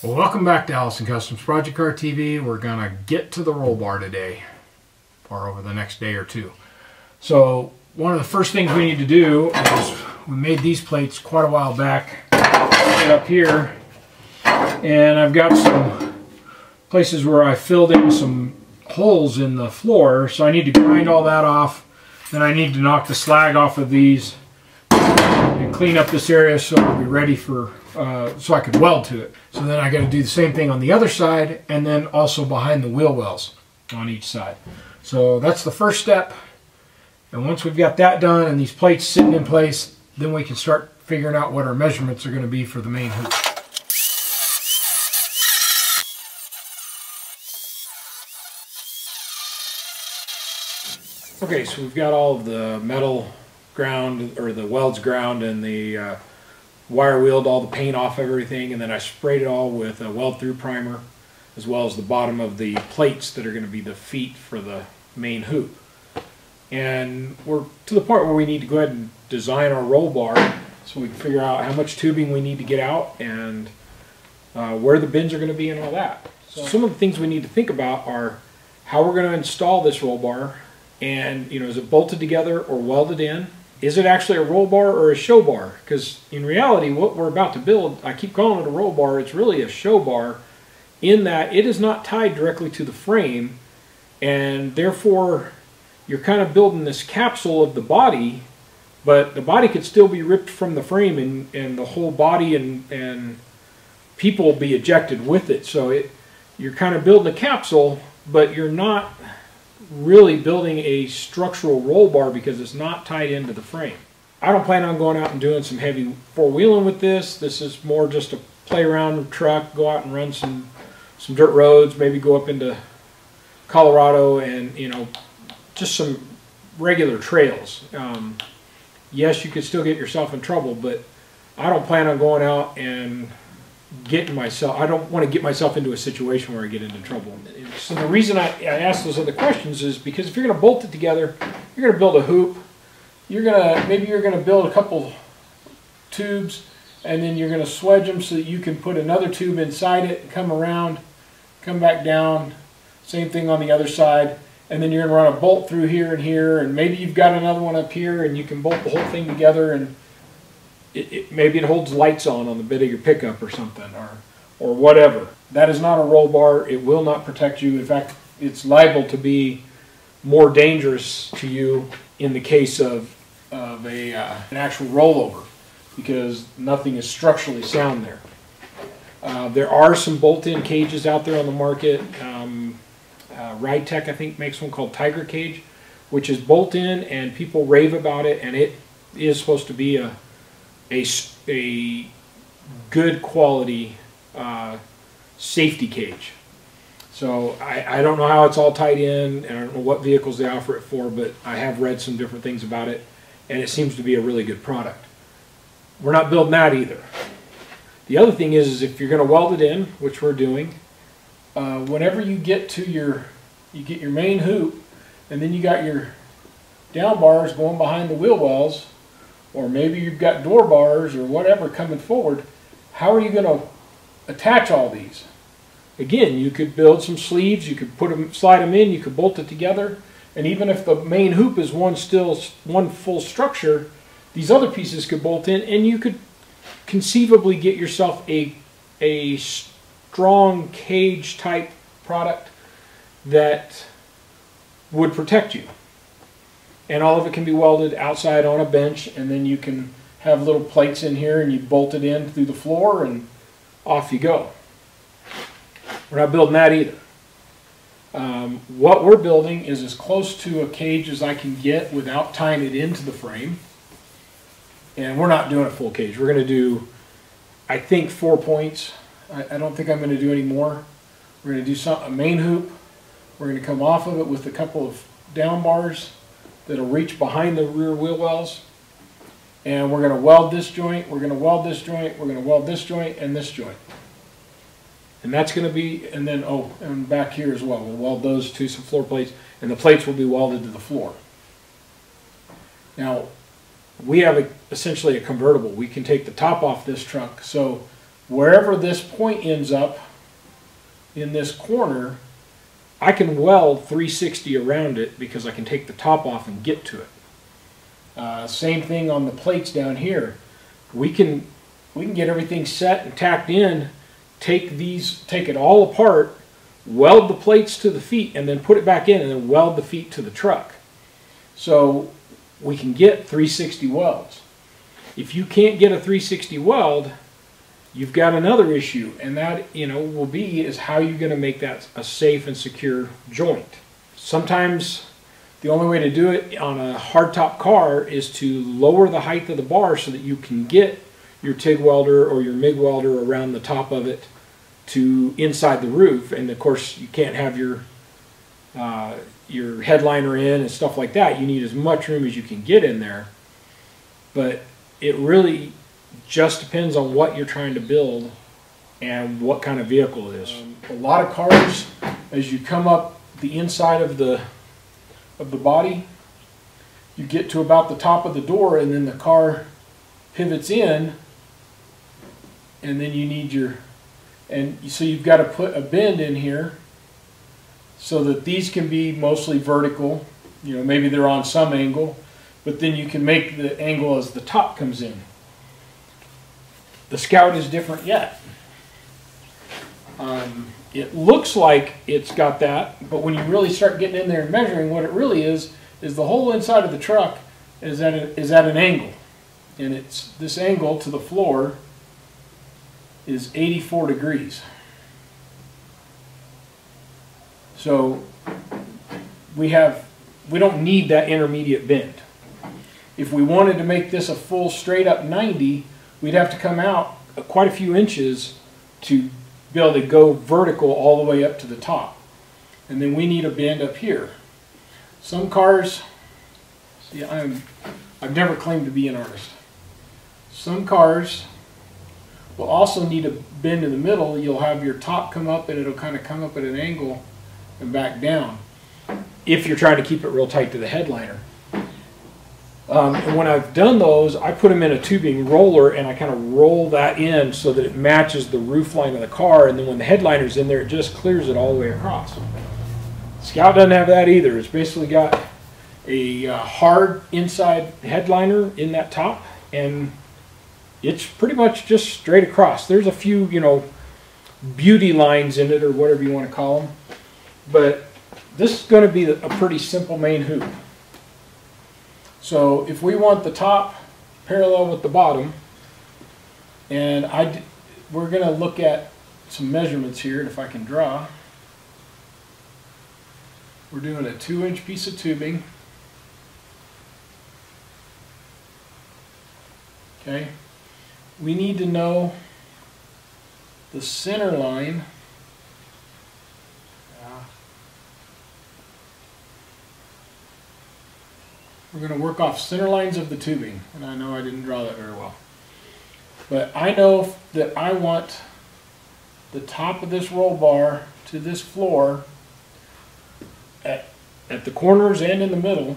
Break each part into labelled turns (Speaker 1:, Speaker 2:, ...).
Speaker 1: Well, welcome back to Allison Customs Project Car TV. We're gonna get to the roll bar today, or over the next day or two. So one of the first things we need to do is we made these plates quite a while back. Get up here, and I've got some places where I filled in some holes in the floor, so I need to grind all that off. Then I need to knock the slag off of these and clean up this area so it'll be ready for uh, so I could weld to it. So then I got to do the same thing on the other side and then also behind the wheel wells on each side. So that's the first step. And once we've got that done and these plates sitting in place, then we can start figuring out what our measurements are going to be for the main hoop. Okay, so we've got all of the metal ground or the welds ground and the uh, wire wheeled all the paint off everything and then I sprayed it all with a weld through primer as well as the bottom of the plates that are going to be the feet for the main hoop. And we're to the point where we need to go ahead and design our roll bar so we can figure out how much tubing we need to get out and uh, where the bins are going to be and all that. So some of the things we need to think about are how we're going to install this roll bar and you know is it bolted together or welded in is it actually a roll bar or a show bar? Because in reality what we're about to build i keep calling it a roll bar it's really a show bar in that it is not tied directly to the frame and therefore you're kind of building this capsule of the body but the body could still be ripped from the frame and, and the whole body and, and people be ejected with it. So it you're kind of building a capsule but you're not really building a structural roll bar because it's not tied into the frame. I don't plan on going out and doing some heavy four-wheeling with this. This is more just a play around truck, go out and run some some dirt roads, maybe go up into Colorado and, you know, just some regular trails. Um, yes, you could still get yourself in trouble, but I don't plan on going out and getting myself, I don't want to get myself into a situation where I get into trouble. So the reason I, I ask those other questions is because if you're going to bolt it together, you're going to build a hoop, you're going to, maybe you're going to build a couple tubes, and then you're going to swedge them so that you can put another tube inside it, come around, come back down, same thing on the other side, and then you're going to run a bolt through here and here, and maybe you've got another one up here, and you can bolt the whole thing together and it, it, maybe it holds lights on on the bit of your pickup or something or or whatever. That is not a roll bar. It will not protect you. In fact, it's liable to be more dangerous to you in the case of, of a, uh, an actual rollover because nothing is structurally sound there. Uh, there are some bolt-in cages out there on the market. Um, uh, I think, makes one called Tiger Cage, which is bolt-in, and people rave about it, and it is supposed to be a a, a good quality uh, safety cage. So I, I don't know how it's all tied in, and I don't know what vehicles they offer it for, but I have read some different things about it, and it seems to be a really good product. We're not building that either. The other thing is, is if you're going to weld it in, which we're doing, uh, whenever you get to your, you get your main hoop, and then you got your down bars going behind the wheel wells, or maybe you've got door bars or whatever coming forward, how are you going to attach all these? Again, you could build some sleeves, you could put them, slide them in, you could bolt it together, and even if the main hoop is one still one full structure, these other pieces could bolt in, and you could conceivably get yourself a a strong cage type product that would protect you and all of it can be welded outside on a bench and then you can have little plates in here and you bolt it in through the floor and off you go. We're not building that either. Um, what we're building is as close to a cage as I can get without tying it into the frame. And we're not doing a full cage. We're going to do, I think, four points. I, I don't think I'm going to do any more. We're going to do some, a main hoop. We're going to come off of it with a couple of down bars that'll reach behind the rear wheel wells. And we're going to weld this joint, we're going to weld this joint, we're going to weld this joint and this joint. And that's going to be, and then, oh, and back here as well. We'll weld those to some floor plates, and the plates will be welded to the floor. Now, we have a, essentially a convertible. We can take the top off this truck, so wherever this point ends up in this corner, I can weld 360 around it because I can take the top off and get to it. Uh, same thing on the plates down here. We can we can get everything set and tacked in, take these, take it all apart, weld the plates to the feet, and then put it back in, and then weld the feet to the truck. So we can get 360 welds. If you can't get a 360 weld, you've got another issue, and that you know will be is how you're going to make that a safe and secure joint. Sometimes the only way to do it on a hardtop car is to lower the height of the bar so that you can get your TIG welder or your MIG welder around the top of it to inside the roof. And of course, you can't have your uh, your headliner in and stuff like that. You need as much room as you can get in there. But it really just depends on what you're trying to build and what kind of vehicle it is. Um, a lot of cars, as you come up the inside of the of the body, you get to about the top of the door and then the car pivots in and then you need your and so you've got to put a bend in here so that these can be mostly vertical you know maybe they're on some angle but then you can make the angle as the top comes in the scout is different yet um, it looks like it's got that but when you really start getting in there and measuring what it really is is the whole inside of the truck is at, a, is at an angle and it's this angle to the floor is 84 degrees. So we have, we don't need that intermediate bend. If we wanted to make this a full straight up 90, we'd have to come out quite a few inches to be able to go vertical all the way up to the top. And then we need a bend up here. Some cars, see I'm, I've never claimed to be an artist. Some cars will also need a bend in the middle. You'll have your top come up and it'll kind of come up at an angle and back down if you're trying to keep it real tight to the headliner. Um, and when I've done those, I put them in a tubing roller and I kind of roll that in so that it matches the roof line of the car. And then when the headliner's in there, it just clears it all the way across. Scout doesn't have that either. It's basically got a uh, hard inside headliner in that top and it's pretty much just straight across. There's a few, you know, beauty lines in it or whatever you want to call them. But this is going to be a pretty simple main hoop. So if we want the top parallel with the bottom, and I, we're going to look at some measurements here, and if I can draw. We're doing a two inch piece of tubing. Okay, we need to know the center line We're going to work off center lines of the tubing, and I know I didn't draw that very well. But I know that I want the top of this roll bar to this floor at, at the corners and in the middle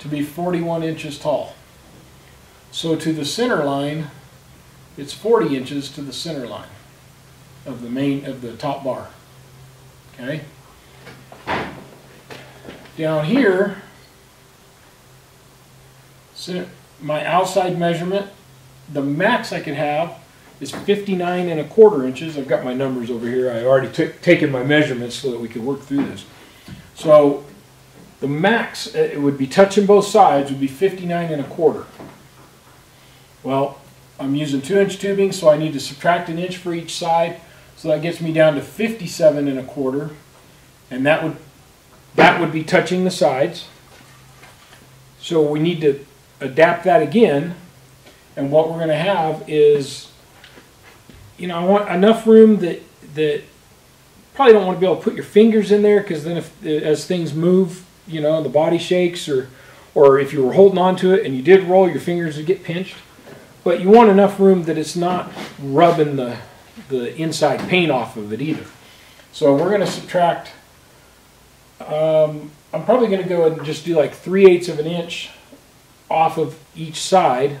Speaker 1: to be 41 inches tall. So to the center line, it's 40 inches to the center line of the main of the top bar. Okay. Down here, my outside measurement, the max I could have is 59 and a quarter inches. I've got my numbers over here. I already took taken my measurements so that we could work through this. So the max, uh, it would be touching both sides, would be 59 and a quarter. Well, I'm using two inch tubing, so I need to subtract an inch for each side. So that gets me down to 57 and a quarter. And that would, that would be touching the sides. So we need to adapt that again. And what we're going to have is, you know, I want enough room that, that probably don't want to be able to put your fingers in there because then if, as things move, you know, the body shakes or, or if you were holding on to it and you did roll, your fingers would get pinched but you want enough room that it's not rubbing the, the inside paint off of it either. So we're going to subtract, um, I'm probably going to go and just do like 3 eighths of an inch off of each side.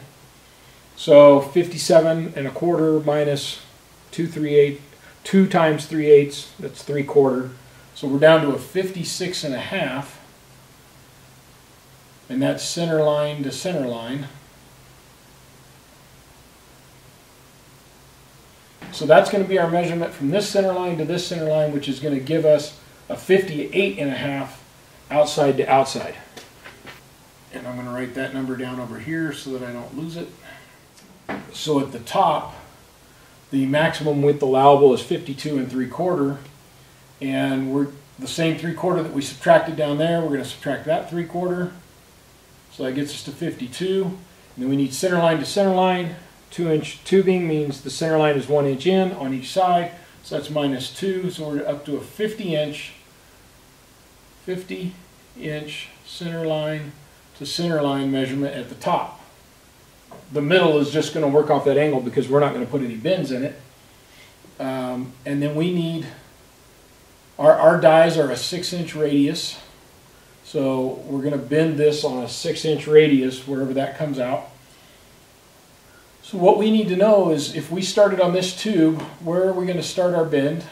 Speaker 1: So 57 and a quarter minus two three eight, two times three eighths, that's three quarter. So we're down to a 56 and a half. And that's center line to center line. So that's going to be our measurement from this center line to this center line, which is going to give us a 58 and a half outside to outside. And I'm going to write that number down over here so that I don't lose it. So at the top, the maximum width allowable is 52 and 3 quarter. And we're the same 3 quarter that we subtracted down there, we're going to subtract that 3 quarter. So that gets us to 52. And then we need center line to center line. 2 inch tubing means the center line is 1 inch in on each side. So that's minus 2. So we're up to a 50 inch 50 inch center line to center line measurement at the top. The middle is just going to work off that angle because we're not going to put any bends in it. Um, and then we need, our, our dies are a 6 inch radius. So we're going to bend this on a 6 inch radius wherever that comes out. So what we need to know is if we started on this tube, where are we going to start our bend?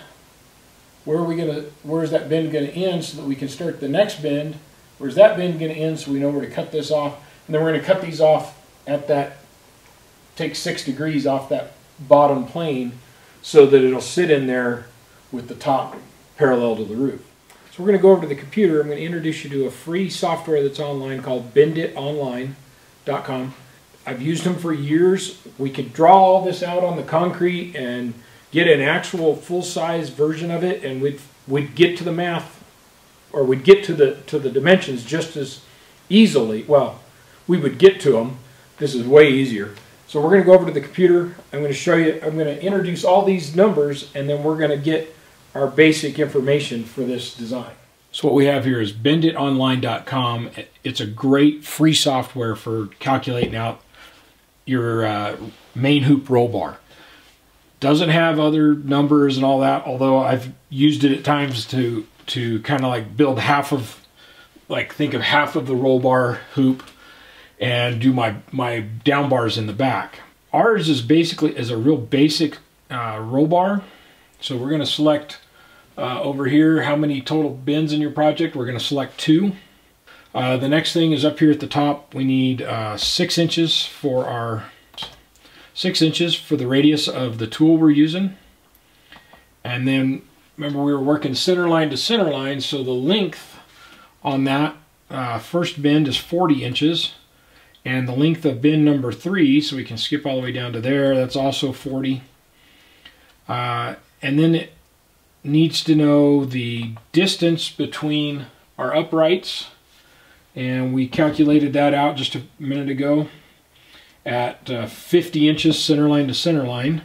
Speaker 1: where are we going to, where is that bend going to end so that we can start the next bend? Where's that bend going to end so we know where to cut this off? And then we're going to cut these off at that, take six degrees off that bottom plane so that it'll sit in there with the top parallel to the roof. So we're going to go over to the computer. I'm going to introduce you to a free software that's online called benditonline.com. I've used them for years. We could draw all this out on the concrete and get an actual full-size version of it and we'd, we'd get to the math or we'd get to the, to the dimensions just as easily. Well, we would get to them. This is way easier. So we're going to go over to the computer. I'm going to show you, I'm going to introduce all these numbers and then we're going to get our basic information for this design. So what we have here is benditonline.com. It's a great free software for calculating out your uh, main hoop roll bar. Doesn't have other numbers and all that, although I've used it at times to to kind of like build half of like think of half of the roll bar hoop and do my my down bars in the back. Ours is basically is a real basic uh, roll bar. So we're going to select uh, over here how many total bins in your project. We're going to select two. Uh, the next thing is up here at the top. We need uh, six inches for our six inches for the radius of the tool we're using. And then remember we were working center line to center line, so the length on that uh, first bend is 40 inches. And the length of bend number three, so we can skip all the way down to there, that's also 40. Uh, and then it needs to know the distance between our uprights. And we calculated that out just a minute ago at uh, 50 inches center line to center line.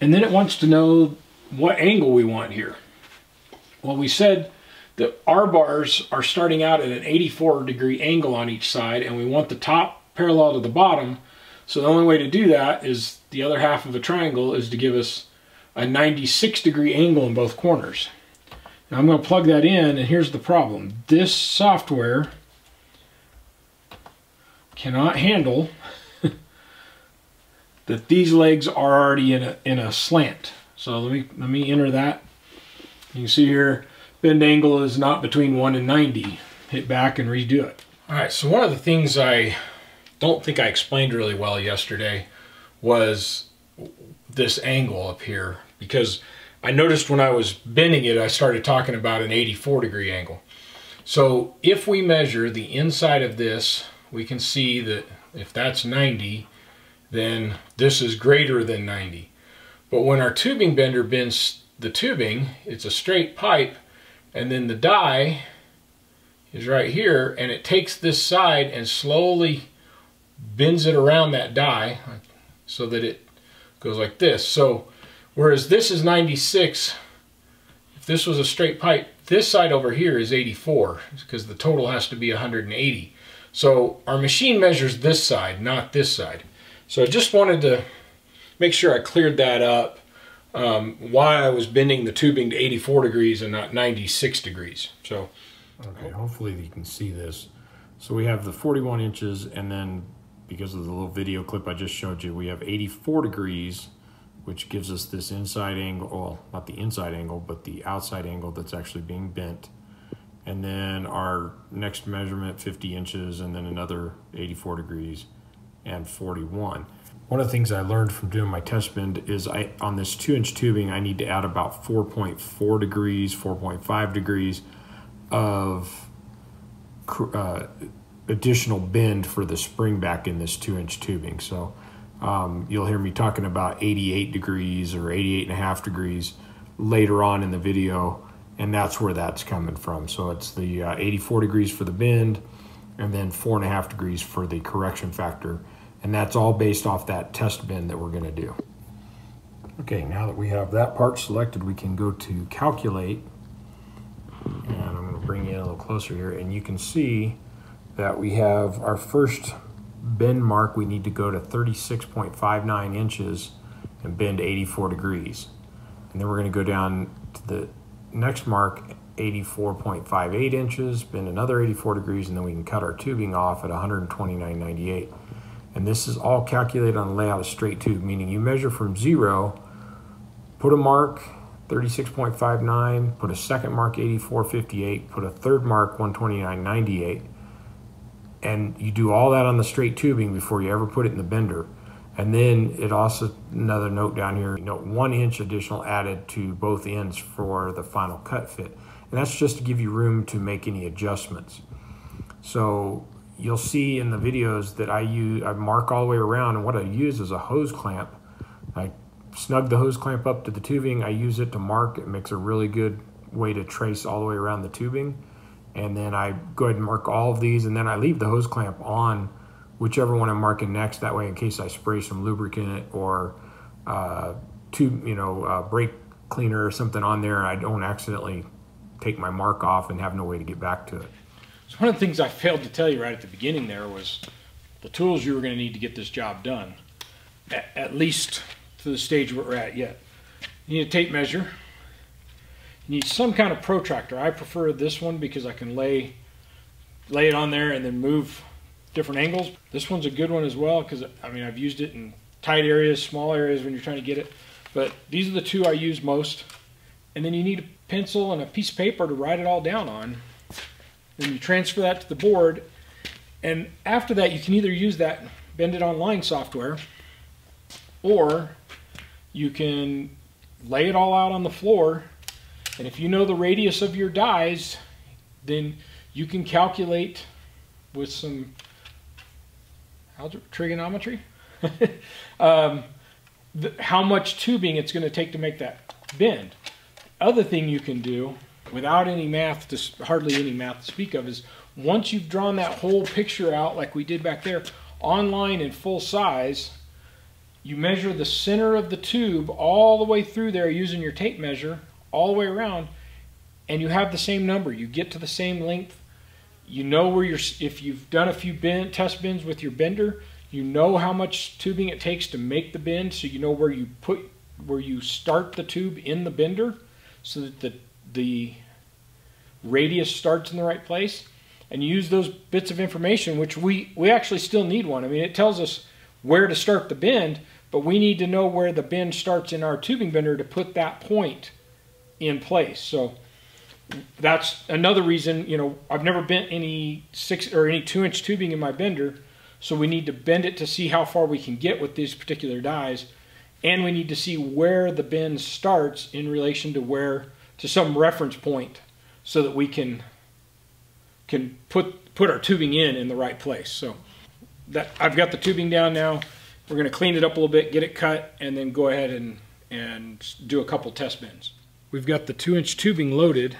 Speaker 1: And then it wants to know what angle we want here. Well, we said that our bars are starting out at an 84 degree angle on each side and we want the top parallel to the bottom. So the only way to do that is the other half of a triangle is to give us a 96 degree angle in both corners. Now I'm going to plug that in and here's the problem. This software cannot handle that these legs are already in a, in a slant. So let me, let me enter that. You can see here, bend angle is not between 1 and 90. Hit back and redo it. All right, so one of the things I don't think I explained really well yesterday was this angle up here because I noticed when I was bending it, I started talking about an 84 degree angle. So if we measure the inside of this we can see that if that's 90, then this is greater than 90. But when our tubing bender bends the tubing, it's a straight pipe, and then the die is right here, and it takes this side and slowly bends it around that die so that it goes like this. So whereas this is 96, if this was a straight pipe, this side over here is 84 because the total has to be 180. So our machine measures this side, not this side. So I just wanted to make sure I cleared that up, um, why I was bending the tubing to 84 degrees and not 96 degrees. So,
Speaker 2: okay, hopefully you can see this. So we have the 41 inches and then because of the little video clip I just showed you, we have 84 degrees, which gives us this inside angle, well, not the inside angle, but the outside angle that's actually being bent. And then our next measurement, 50 inches, and then another 84 degrees and 41. One of the things I learned from doing my test bend is I on this two inch tubing, I need to add about 4.4 degrees, 4.5 degrees of uh, additional bend for the spring back in this two inch tubing. So um, you'll hear me talking about 88 degrees or 88 and a half degrees later on in the video, and that's where that's coming from. So it's the uh, 84 degrees for the bend, and then four and a half degrees for the correction factor. And that's all based off that test bend that we're gonna do. Okay, now that we have that part selected, we can go to calculate. And I'm gonna bring you in a little closer here, and you can see that we have our first bend mark, we need to go to 36.59 inches and bend 84 degrees. And then we're gonna go down to the next mark, 84.58 inches, bend another 84 degrees, and then we can cut our tubing off at 129.98. And this is all calculated on the layout of straight tube, meaning you measure from zero, put a mark, 36.59, put a second mark, 84.58, put a third mark, 129.98, and you do all that on the straight tubing before you ever put it in the bender. And then it also, another note down here, you know, one inch additional added to both ends for the final cut fit. And that's just to give you room to make any adjustments. So you'll see in the videos that I use, I mark all the way around and what I use is a hose clamp. I snug the hose clamp up to the tubing. I use it to mark. It makes a really good way to trace all the way around the tubing and then I go ahead and mark all of these, and then I leave the hose clamp on whichever one I'm marking next. That way, in case I spray some lubricant or uh, tube, you know, uh, brake cleaner or something on there, I don't accidentally take my mark off and have no way to get back to it.
Speaker 1: So one of the things I failed to tell you right at the beginning there was the tools you were going to need to get this job done, at, at least to the stage we're at yet. You need a tape measure you need some kind of protractor. I prefer this one because I can lay lay it on there and then move different angles. This one's a good one as well because I mean I've used it in tight areas, small areas when you're trying to get it. But these are the two I use most. And then you need a pencil and a piece of paper to write it all down on. Then you transfer that to the board. And after that, you can either use that Bend It Online software or you can lay it all out on the floor and if you know the radius of your dies, then you can calculate with some trigonometry um, the, how much tubing it's going to take to make that bend. Other thing you can do without any math, to, hardly any math to speak of, is once you've drawn that whole picture out like we did back there, online in full size, you measure the center of the tube all the way through there using your tape measure all the way around and you have the same number. You get to the same length. You know where you're, if you've done a few bend, test bends with your bender, you know how much tubing it takes to make the bend, so you know where you put, where you start the tube in the bender so that the, the radius starts in the right place. And use those bits of information, which we, we actually still need one. I mean, it tells us where to start the bend, but we need to know where the bend starts in our tubing bender to put that point in place. So that's another reason, you know, I've never bent any six or any two inch tubing in my bender. So we need to bend it to see how far we can get with these particular dies. And we need to see where the bend starts in relation to where, to some reference point so that we can, can put, put our tubing in in the right place. So that I've got the tubing down now. We're going to clean it up a little bit, get it cut, and then go ahead and, and do a couple test bends. We've got the two inch tubing loaded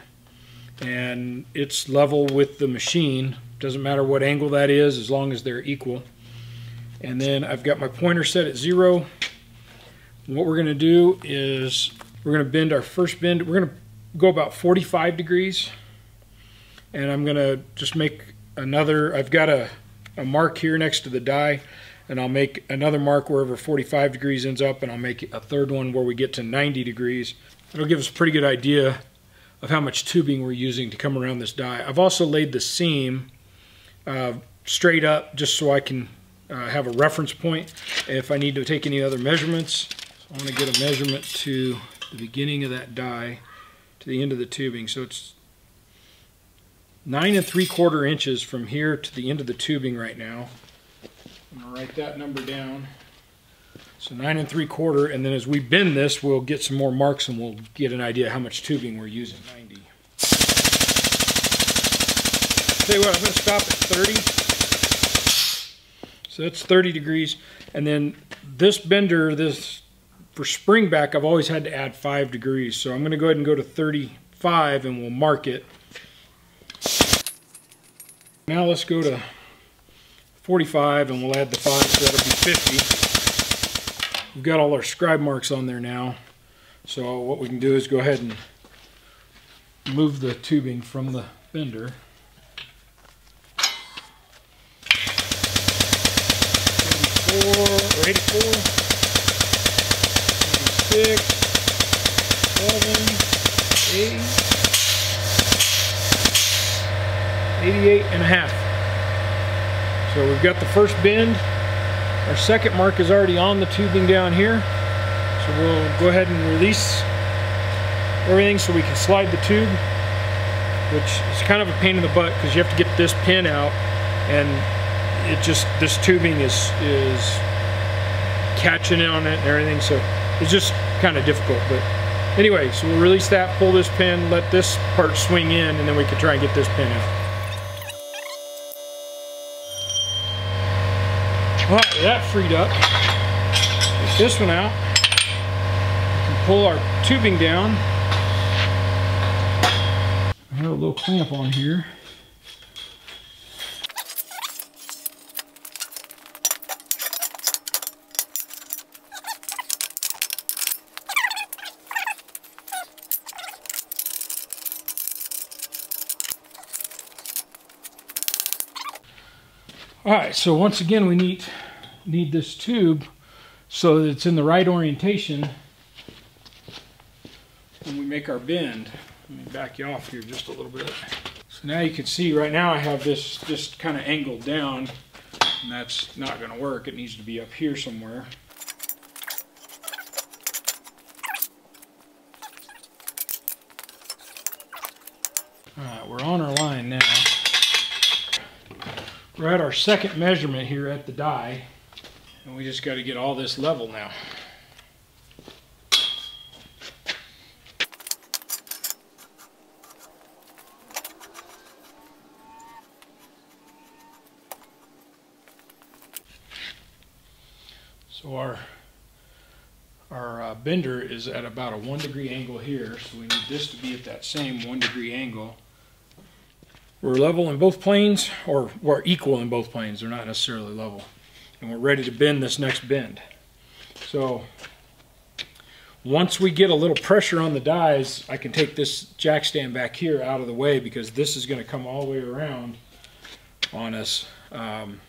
Speaker 1: and it's level with the machine. Doesn't matter what angle that is as long as they're equal. And then I've got my pointer set at zero. What we're gonna do is we're gonna bend our first bend. We're gonna go about 45 degrees and I'm gonna just make another, I've got a, a mark here next to the die and I'll make another mark wherever 45 degrees ends up and I'll make a third one where we get to 90 degrees. It'll give us a pretty good idea of how much tubing we're using to come around this die. I've also laid the seam uh, straight up just so I can uh, have a reference point if I need to take any other measurements. So I want to get a measurement to the beginning of that die to the end of the tubing. So it's nine and three quarter inches from here to the end of the tubing right now. I'm gonna write that number down. So nine and three quarter, and then as we bend this, we'll get some more marks and we'll get an idea how much tubing we're using. 90. Tell you what, I'm gonna stop at 30. So that's 30 degrees. And then this bender, this for spring back, I've always had to add five degrees. So I'm gonna go ahead and go to 35 and we'll mark it. Now let's go to 45 and we'll add the 5 so that'll be 50. We've got all our scribe marks on there now. So what we can do is go ahead and move the tubing from the bender. 84 or 84, 86, 7, 8, 88 and a half. So we've got the first bend. Our second mark is already on the tubing down here. So we'll go ahead and release everything so we can slide the tube, which is kind of a pain in the butt because you have to get this pin out and it just, this tubing is, is catching on it and everything. So it's just kind of difficult, but anyway, so we'll release that, pull this pin, let this part swing in, and then we can try and get this pin out. All right, that freed up. Get this one out. We can pull our tubing down. I have a little clamp on here. All right, so once again, we need, need this tube so that it's in the right orientation when we make our bend. Let me back you off here just a little bit. So now you can see right now I have this just kind of angled down and that's not going to work. It needs to be up here somewhere. All right, we're on our line now. We're at our second measurement here at the die, and we just got to get all this level now. So our our uh, bender is at about a one degree angle here, so we need this to be at that same one degree angle. We're level in both planes, or we're equal in both planes. They're not necessarily level. And we're ready to bend this next bend. So once we get a little pressure on the dies, I can take this jack stand back here out of the way because this is going to come all the way around on us. Um,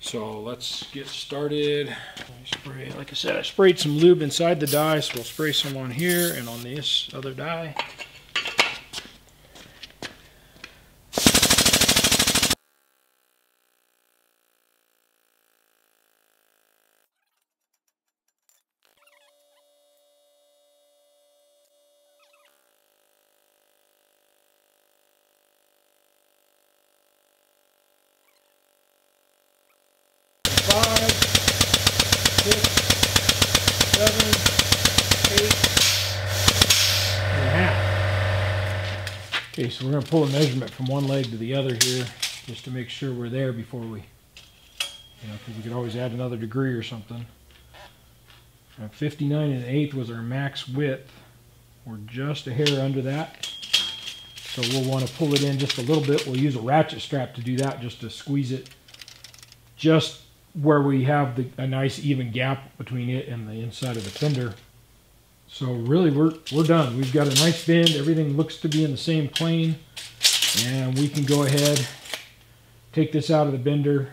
Speaker 1: so let's get started. Spray, like I said, I sprayed some lube inside the die, so we'll spray some on here and on this other die. five, six, seven, eight and a half. Okay, so we're going to pull a measurement from one leg to the other here just to make sure we're there before we, you know, because we could always add another degree or something. Uh, 59 and an eighth was our max width. We're just a hair under that. So we'll want to pull it in just a little bit. We'll use a ratchet strap to do that just to squeeze it just where we have the, a nice even gap between it and the inside of the fender. So really we're, we're done. We've got a nice bend. Everything looks to be in the same plane. And we can go ahead, take this out of the bender,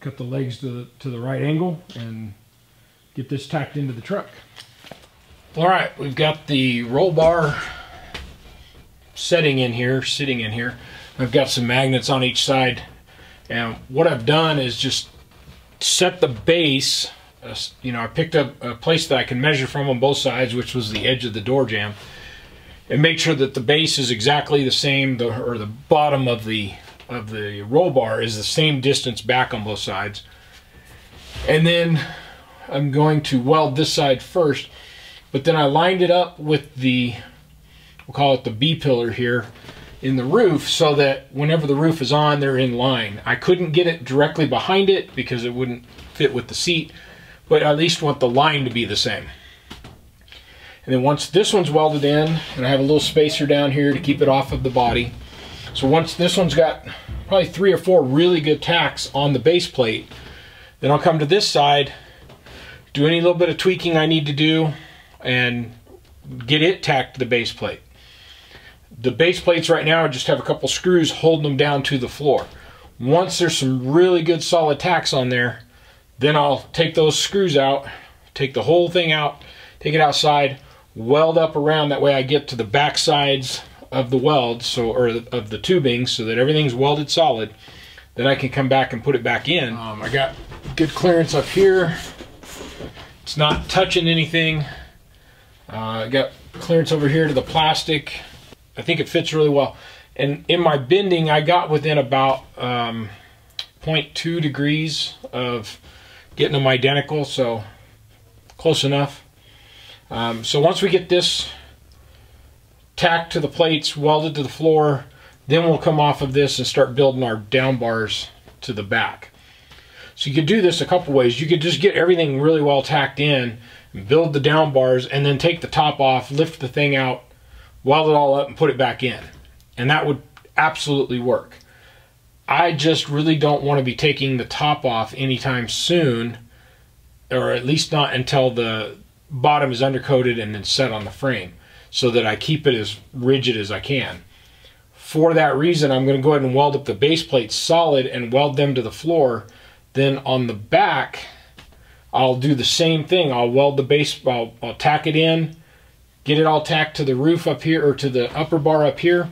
Speaker 1: cut the legs to the, to the right angle, and get this tacked into the truck. All right, we've got the roll bar setting in here, sitting in here. I've got some magnets on each side. And what I've done is just set the base. Uh, you know, I picked up a place that I can measure from on both sides, which was the edge of the door jamb, and make sure that the base is exactly the same, the, or the bottom of the of the roll bar is the same distance back on both sides. And then I'm going to weld this side first, but then I lined it up with the, we'll call it the B pillar here, in the roof so that whenever the roof is on, they're in line. I couldn't get it directly behind it because it wouldn't fit with the seat, but I at least want the line to be the same. And then once this one's welded in, and I have a little spacer down here to keep it off of the body. So once this one's got probably three or four really good tacks on the base plate, then I'll come to this side, do any little bit of tweaking I need to do, and get it tacked to the base plate. The base plates right now just have a couple screws holding them down to the floor. Once there's some really good solid tacks on there, then I'll take those screws out, take the whole thing out, take it outside, weld up around. That way I get to the back sides of the weld, so or of the tubing, so that everything's welded solid. Then I can come back and put it back in. Um, I got good clearance up here. It's not touching anything. Uh, I got clearance over here to the plastic. I think it fits really well. And in my bending, I got within about um, 0.2 degrees of getting them identical, so close enough. Um, so once we get this tacked to the plates, welded to the floor, then we'll come off of this and start building our down bars to the back. So you could do this a couple ways. You could just get everything really well tacked in, build the down bars, and then take the top off, lift the thing out, weld it all up and put it back in. And that would absolutely work. I just really don't want to be taking the top off anytime soon, or at least not until the bottom is undercoated and then set on the frame, so that I keep it as rigid as I can. For that reason, I'm going to go ahead and weld up the base plates solid and weld them to the floor. Then on the back, I'll do the same thing. I'll weld the base, I'll, I'll tack it in, get it all tacked to the roof up here or to the upper bar up here.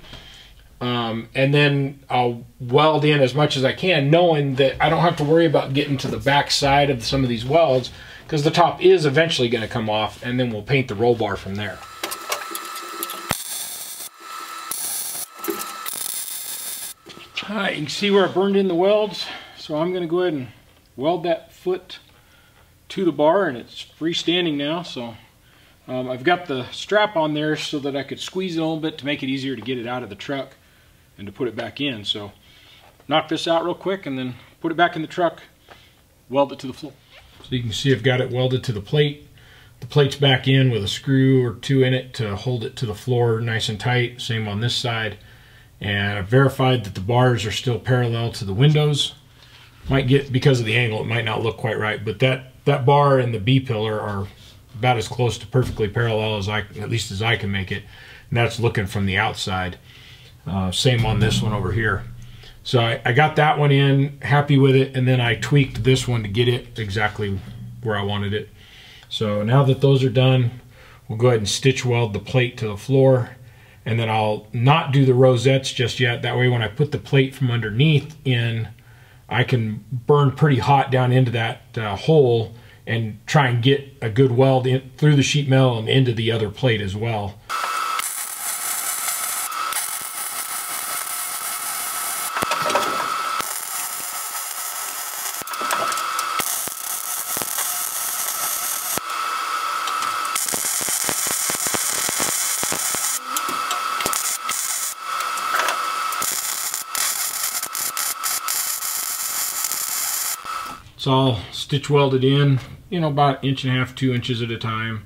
Speaker 1: Um, and then I'll weld in as much as I can, knowing that I don't have to worry about getting to the back side of some of these welds because the top is eventually going to come off and then we'll paint the roll bar from there. Alright, you can see where I burned in the welds. So I'm going to go ahead and weld that foot to the bar and it's freestanding now. So um, I've got the strap on there so that I could squeeze it a little bit to make it easier to get it out of the truck and to put it back in. So knock this out real quick and then put it back in the truck, weld it to the floor. So you can see I've got it welded to the plate. The plate's back in with a screw or two in it to hold it to the floor nice and tight. Same on this side. And I've verified that the bars are still parallel to the windows. Might get, because of the angle, it might not look quite right, but that, that bar and the B pillar are about as close to perfectly parallel as I, at least as I can make it. And that's looking from the outside. Uh, same on this one over here. So I, I got that one in, happy with it, and then I tweaked this one to get it exactly where I wanted it. So now that those are done, we'll go ahead and stitch weld the plate to the floor, and then I'll not do the rosettes just yet. That way when I put the plate from underneath in, I can burn pretty hot down into that uh, hole and try and get a good weld in, through the sheet metal and into the other plate as well. It's all stitch welded in, you know, about an inch and a half, two inches at a time.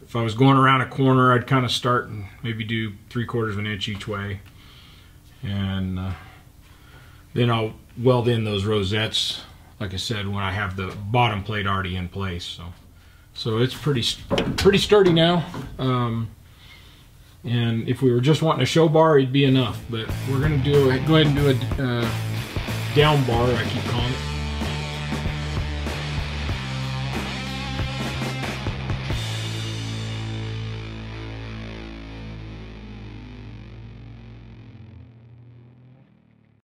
Speaker 1: If I was going around a corner, I'd kind of start and maybe do three quarters of an inch each way. And uh, then I'll weld in those rosettes, like I said, when I have the bottom plate already in place. So, so it's pretty, pretty sturdy now. Um, and if we were just wanting a show bar, it'd be enough. But we're gonna do go ahead and do a uh, down bar, I keep calling it.